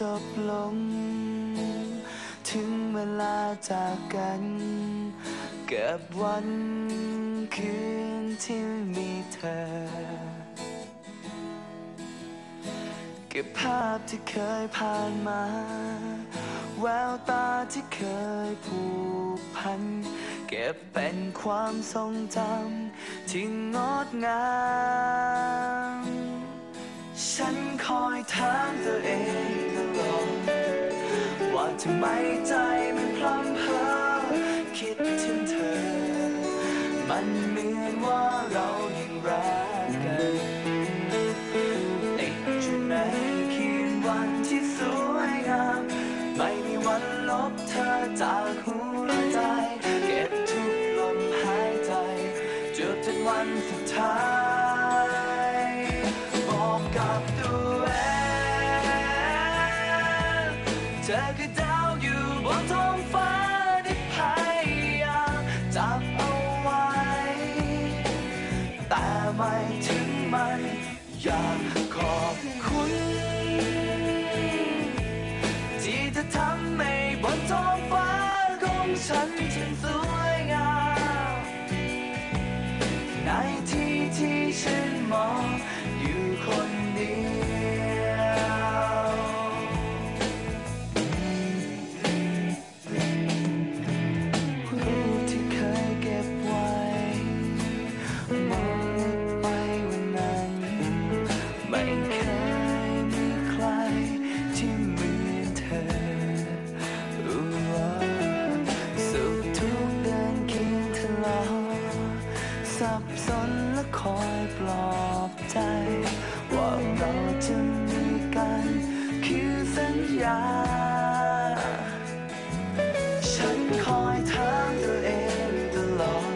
จบลง ถึงเวลาจากกัน เก็บวันคืนที่มีเธอ เก็บภาพที่เคยผ่านมา แววตาที่เคยผูกพัน เก็บเป็นความทรงจำที่งดงามฉันคอยถามตัวเอง ทำไมใจมันพลัมเพอคิดถึงเธอ มันเหมือนว่าเรายังรักกันในจุดไหนคืนวันที่สวยงาม ไม่มีวันลบเธอจากหัวใจ เก็บทุกลมหายใจจนถึงวันสุดท้ายบอกกับตัวเองเธอ แต่ไม่ถึงมันอยากขอบคุณ ที่เธอทำให้บนท้องฟ้าของฉันถึงสวยงามในที่ที่ฉันมอง ยา ฉันคอยถามตัวเองตลอด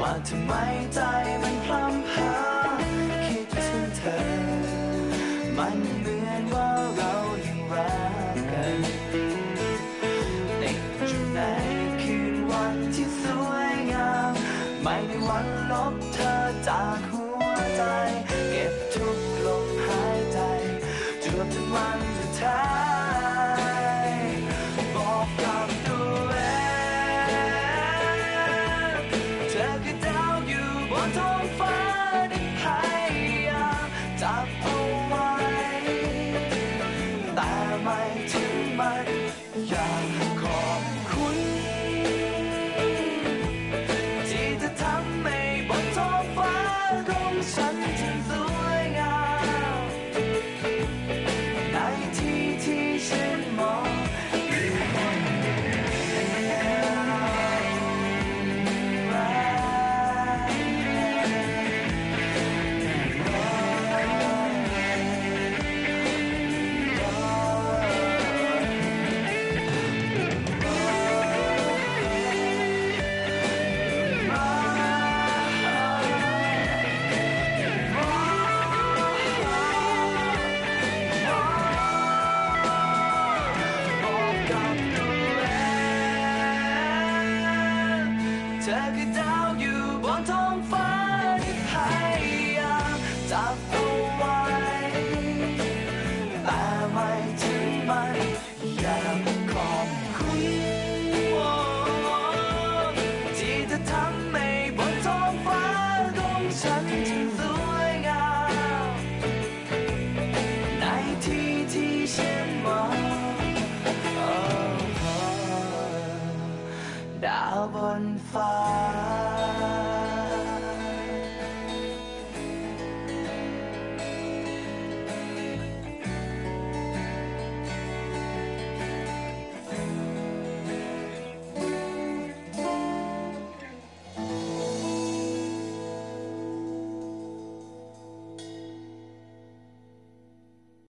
ว่าทำไมใจมันพลัมพาคิดถึงเธอ ธอคือดาวอยู่บนท้องฟ้าที่พยายามจับเอาไว้แต่ไม่ถึงมันอยากขอบคุณที่เธอทำให้บนท้องฟ้าของฉัน bonfire.